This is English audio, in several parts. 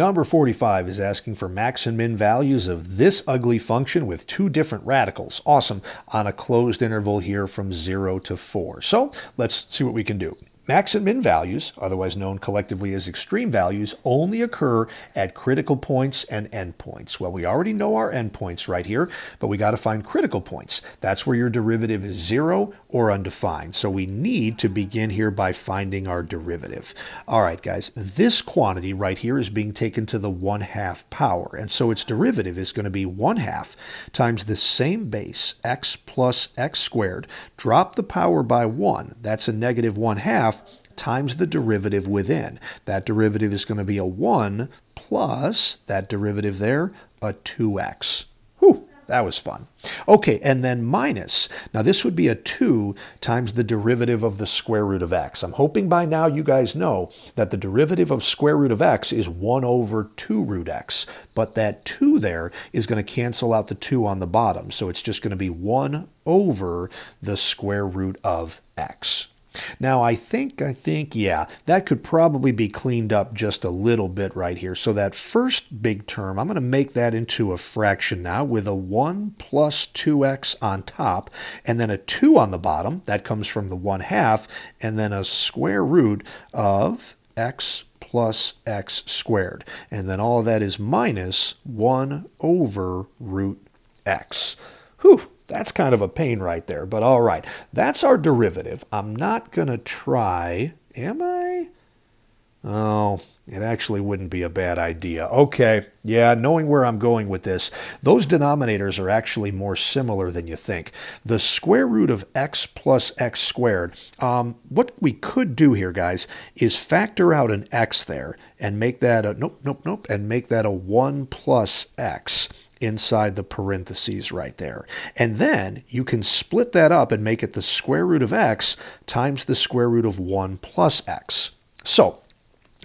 Number 45 is asking for max and min values of this ugly function with two different radicals. Awesome. On a closed interval here from 0 to 4. So let's see what we can do. Max and min values, otherwise known collectively as extreme values, only occur at critical points and endpoints. Well, we already know our endpoints right here, but we got to find critical points. That's where your derivative is zero or undefined. So we need to begin here by finding our derivative. All right, guys, this quantity right here is being taken to the 1 half power, and so its derivative is going to be 1 half times the same base, x plus x squared. Drop the power by 1. That's a negative 1 half times the derivative within. That derivative is going to be a 1 plus that derivative there, a 2x. Whew, that was fun. Okay, and then minus. Now this would be a 2 times the derivative of the square root of x. I'm hoping by now you guys know that the derivative of square root of x is 1 over 2 root x. But that 2 there is going to cancel out the 2 on the bottom. So it's just going to be 1 over the square root of x. Now, I think, I think, yeah, that could probably be cleaned up just a little bit right here. So that first big term, I'm going to make that into a fraction now with a 1 plus 2x on top, and then a 2 on the bottom. That comes from the 1 half, and then a square root of x plus x squared. And then all of that is minus 1 over root x. Whew, that's kind of a pain right there, but all right. That's our derivative. I'm not going to try, am I? Oh, it actually wouldn't be a bad idea. Okay, yeah, knowing where I'm going with this, those denominators are actually more similar than you think. The square root of x plus x squared, um, what we could do here, guys, is factor out an x there and make that a, nope, nope, nope, and make that a 1 plus x inside the parentheses right there. And then you can split that up and make it the square root of x times the square root of 1 plus x. So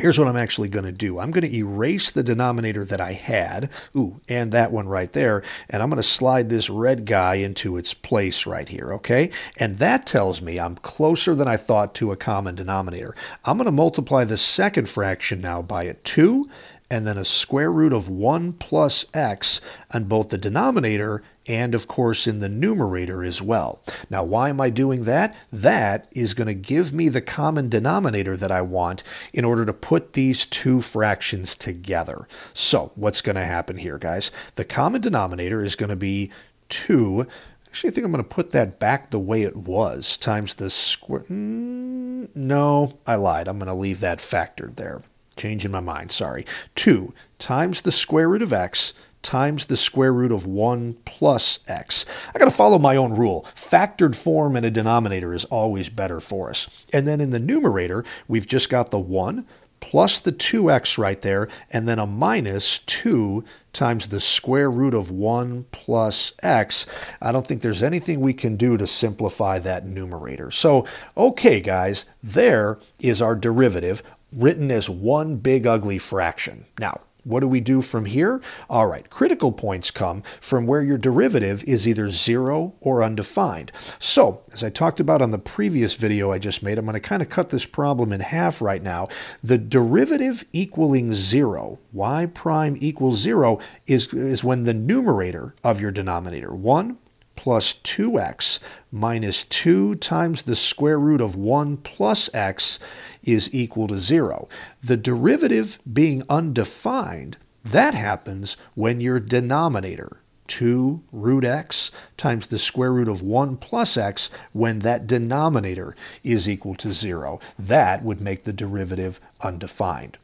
Here's what I'm actually going to do. I'm going to erase the denominator that I had, ooh, and that one right there, and I'm going to slide this red guy into its place right here, okay? And that tells me I'm closer than I thought to a common denominator. I'm going to multiply the second fraction now by a 2, and then a square root of 1 plus x on both the denominator and of course in the numerator as well. Now why am I doing that? That is going to give me the common denominator that I want in order to put these two fractions together. So what's going to happen here guys? The common denominator is going to be 2 Actually, I think I'm going to put that back the way it was, times the square. Mm, no, I lied. I'm going to leave that factored there. Changing my mind, sorry. 2 times the square root of x times the square root of 1 plus x. I got to follow my own rule. Factored form in a denominator is always better for us. And then in the numerator, we've just got the 1 plus the 2x right there, and then a minus 2 times the square root of 1 plus x. I don't think there's anything we can do to simplify that numerator. So, okay, guys, there is our derivative written as one big ugly fraction. Now, what do we do from here? All right, critical points come from where your derivative is either zero or undefined. So, as I talked about on the previous video I just made, I'm going to kind of cut this problem in half right now. The derivative equaling zero, y prime equals zero, is, is when the numerator of your denominator, 1 plus 2x minus 2 times the square root of 1 plus x is equal to 0. The derivative being undefined, that happens when your denominator, 2 root x times the square root of 1 plus x when that denominator is equal to 0. That would make the derivative undefined.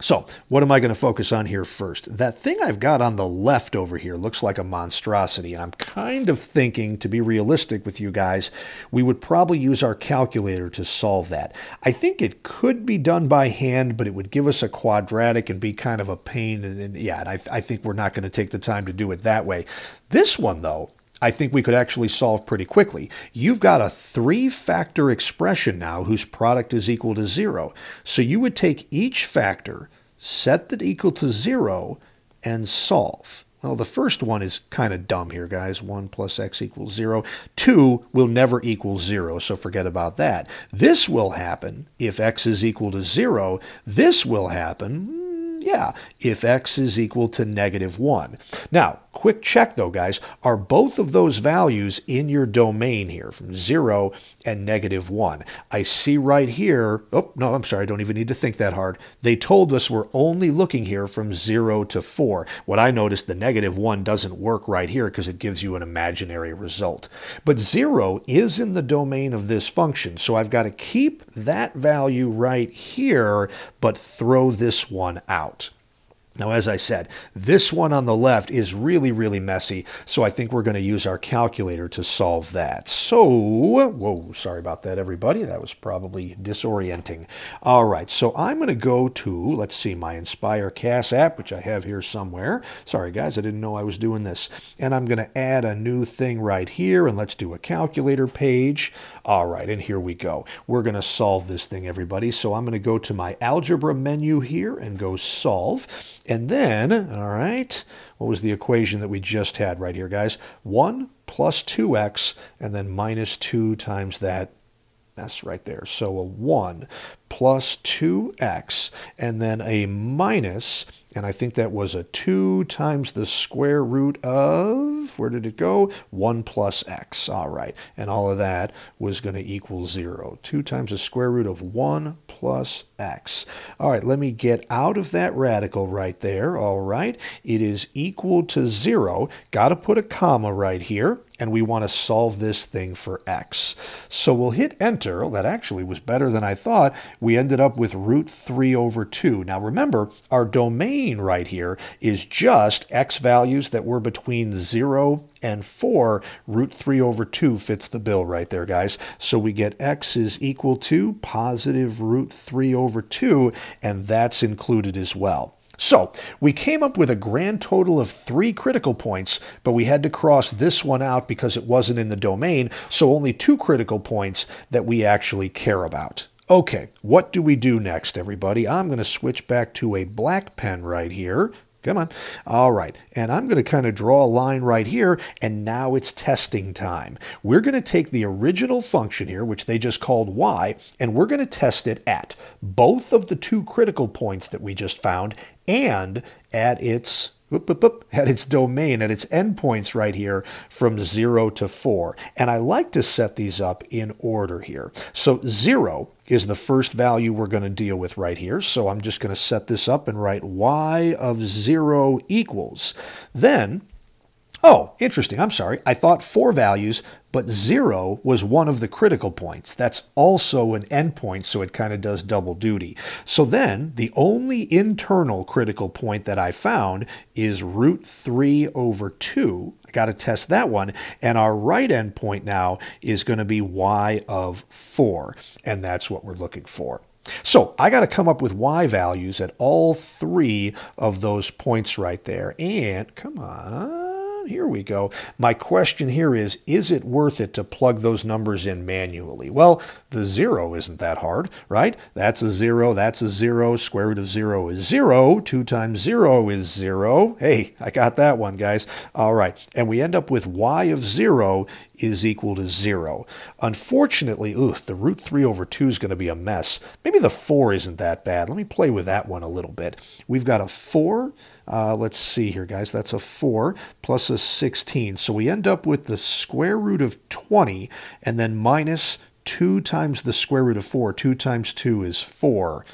So what am I going to focus on here first? That thing I've got on the left over here looks like a monstrosity, and I'm kind of thinking, to be realistic with you guys, we would probably use our calculator to solve that. I think it could be done by hand, but it would give us a quadratic and be kind of a pain, and, and yeah, and I, I think we're not going to take the time to do it that way. This one, though, I think we could actually solve pretty quickly. You've got a three-factor expression now whose product is equal to zero. So you would take each factor, set that equal to zero, and solve. Well, the first one is kind of dumb here, guys. 1 plus x equals 0. 2 will never equal 0, so forget about that. This will happen if x is equal to 0. This will happen mm, Yeah, if x is equal to negative 1. Now, quick check though, guys. Are both of those values in your domain here from 0 and negative 1? I see right here, oh, no, I'm sorry, I don't even need to think that hard. They told us we're only looking here from 0 to 4. What I noticed, the negative 1 doesn't work right here because it gives you an imaginary result. But 0 is in the domain of this function, so I've got to keep that value right here, but throw this one out. Now, as I said, this one on the left is really, really messy, so I think we're going to use our calculator to solve that. So, whoa, sorry about that, everybody. That was probably disorienting. All right, so I'm going to go to, let's see, my Nspire CAS app, which I have here somewhere. Sorry, guys, I didn't know I was doing this. And I'm going to add a new thing right here, and let's do a calculator page. All right, and here we go. We're going to solve this thing, everybody. So I'm going to go to my algebra menu here and go solve. And then, all right, what was the equation that we just had right here, guys? 1 plus 2x, and then minus 2 times that that's right there. So a 1 plus 2x, and then a minus, and I think that was a 2 times the square root of, where did it go? 1 plus x. All right. And all of that was going to equal 0. 2 times the square root of 1 plus x. All right, let me get out of that radical right there. All right, it is equal to 0. Got to put a comma right here, and we want to solve this thing for x. So we'll hit enter. Oh, that actually was better than I thought. We ended up with root 3 over 2. Now remember, our domain right here is just x values that were between 0 and 4, root 3 over 2 fits the bill right there, guys. So we get x is equal to positive root 3 over 2, and that's included as well. So we came up with a grand total of three critical points, but we had to cross this one out because it wasn't in the domain, so only two critical points that we actually care about. Okay, what do we do next, everybody? I'm going to switch back to a black pen right here. Come on. All right. And I'm going to kind of draw a line right here, and now it's testing time. We're going to take the original function here, which they just called y, and we're going to test it at both of the two critical points that we just found and at its Boop, boop, boop, at its domain, at its endpoints right here from 0 to 4. And I like to set these up in order here. So 0 is the first value we're going to deal with right here. So I'm just going to set this up and write y of 0 equals. Then Oh, interesting. I'm sorry. I thought four values, but zero was one of the critical points. That's also an endpoint, so it kind of does double duty. So then the only internal critical point that I found is root 3 over 2. I got to test that one. And our right endpoint now is going to be y of 4, and that's what we're looking for. So I got to come up with y values at all three of those points right there. And come on here we go. My question here is, is it worth it to plug those numbers in manually? Well, the zero isn't that hard, right? That's a zero, that's a zero, square root of zero is zero, two times zero is zero. Hey, I got that one, guys. All right, and we end up with y of zero is equal to zero. Unfortunately, ooh, the root 3 over 2 is going to be a mess. Maybe the 4 isn't that bad. Let me play with that one a little bit. We've got a 4 uh, let's see here, guys. That's a 4 plus a 16. So we end up with the square root of 20 and then minus 2 times the square root of 4. 2 times 2 is 4.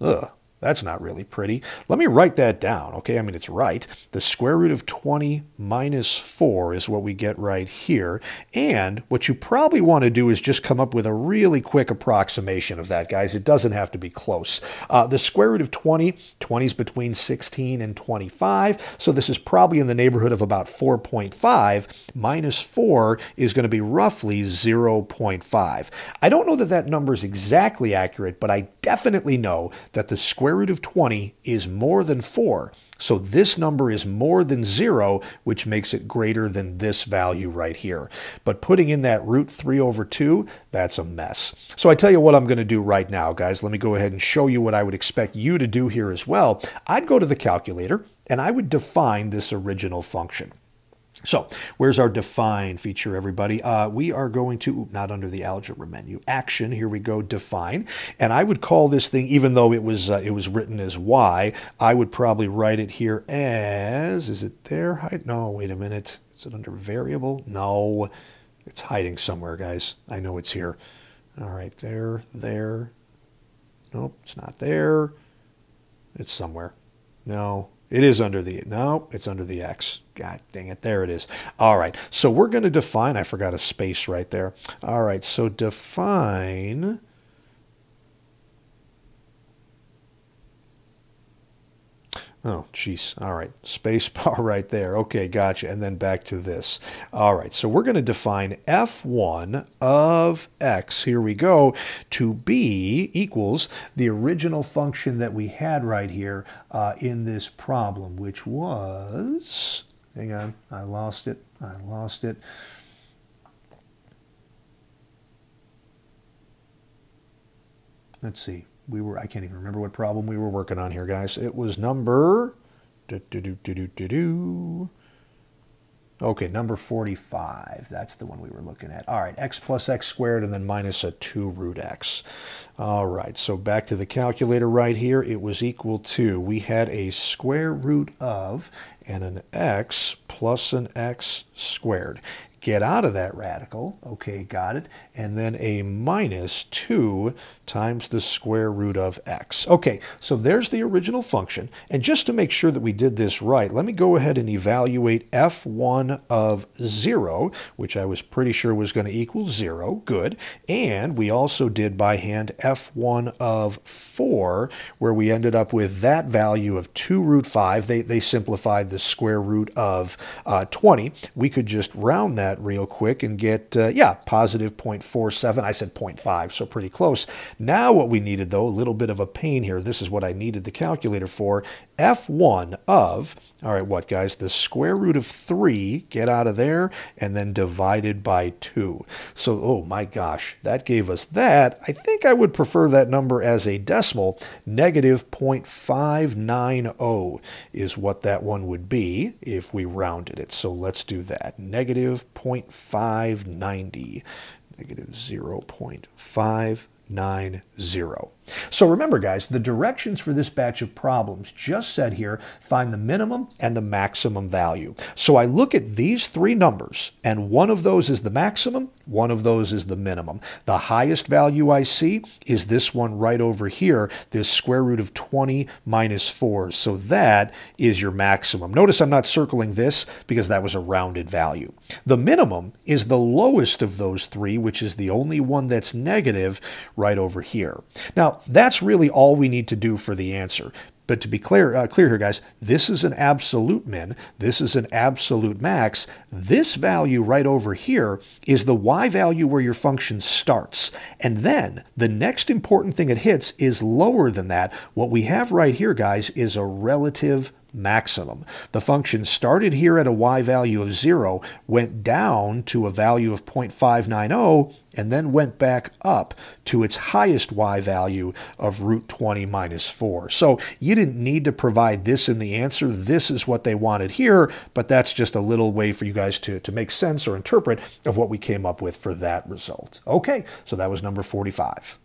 Ugh. That's not really pretty. Let me write that down, okay? I mean, it's right. The square root of 20 minus 4 is what we get right here. And what you probably want to do is just come up with a really quick approximation of that, guys. It doesn't have to be close. Uh, the square root of 20, 20 is between 16 and 25, so this is probably in the neighborhood of about 4.5. Minus 4 is going to be roughly 0.5. I don't know that that number is exactly accurate, but I definitely know that the square square root of 20 is more than 4. So this number is more than 0, which makes it greater than this value right here. But putting in that root 3 over 2, that's a mess. So I tell you what I'm going to do right now, guys. Let me go ahead and show you what I would expect you to do here as well. I'd go to the calculator, and I would define this original function. So where's our define feature, everybody? Uh, we are going to, ooh, not under the algebra menu, action, here we go, define. And I would call this thing, even though it was uh, it was written as y, I would probably write it here as, is it there? Hide? No, wait a minute. Is it under variable? No, it's hiding somewhere, guys. I know it's here. All right, there, there. Nope, it's not there. It's somewhere. No, it is under the, no, it's under the X. God dang it, there it is. All right, so we're going to define, I forgot a space right there. All right, so define Oh, jeez. All right. Space bar right there. Okay, gotcha. And then back to this. All right. So we're going to define f1 of x, here we go, to be equals the original function that we had right here uh, in this problem, which was, hang on, I lost it. I lost it. Let's see we were, I can't even remember what problem we were working on here, guys. It was number, do, do, do, do, do, do, Okay, number 45. That's the one we were looking at. All right, x plus x squared and then minus a 2 root x. All right, so back to the calculator right here. It was equal to, we had a square root of and an x plus an x squared get out of that radical. Okay, got it. And then a minus 2 times the square root of x. Okay, so there's the original function. And just to make sure that we did this right, let me go ahead and evaluate f1 of 0, which I was pretty sure was going to equal 0. Good. And we also did by hand f1 of 4, where we ended up with that value of 2 root 5. They, they simplified the square root of uh, 20. We could just round that that real quick and get, uh, yeah, positive 0.47. I said 0.5, so pretty close. Now what we needed, though, a little bit of a pain here. This is what I needed the calculator for. f1 of, all right, what, guys? The square root of 3, get out of there, and then divided by 2. So, oh my gosh, that gave us that. I think I would prefer that number as a decimal. Negative 0.590 is what that one would be if we rounded it. So let's do that. Negative 0.590, negative 0.590. So remember, guys, the directions for this batch of problems just said here, find the minimum and the maximum value. So I look at these three numbers, and one of those is the maximum, one of those is the minimum. The highest value I see is this one right over here, this square root of 20 minus 4. So that is your maximum. Notice I'm not circling this because that was a rounded value. The minimum is the lowest of those three, which is the only one that's negative right over here. That's really all we need to do for the answer. But to be clear, uh, clear here, guys, this is an absolute min. This is an absolute max. This value right over here is the y value where your function starts. And then the next important thing it hits is lower than that. What we have right here, guys, is a relative maximum. The function started here at a y value of 0, went down to a value of 0.590, and then went back up to its highest y value of root 20 minus 4. So you didn't need to provide this in the answer. This is what they wanted here, but that's just a little way for you guys to, to make sense or interpret of what we came up with for that result. Okay, so that was number 45.